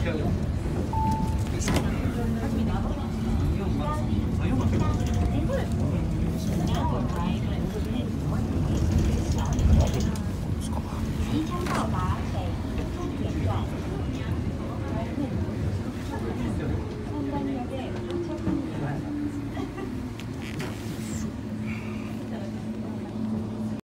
Obrigado.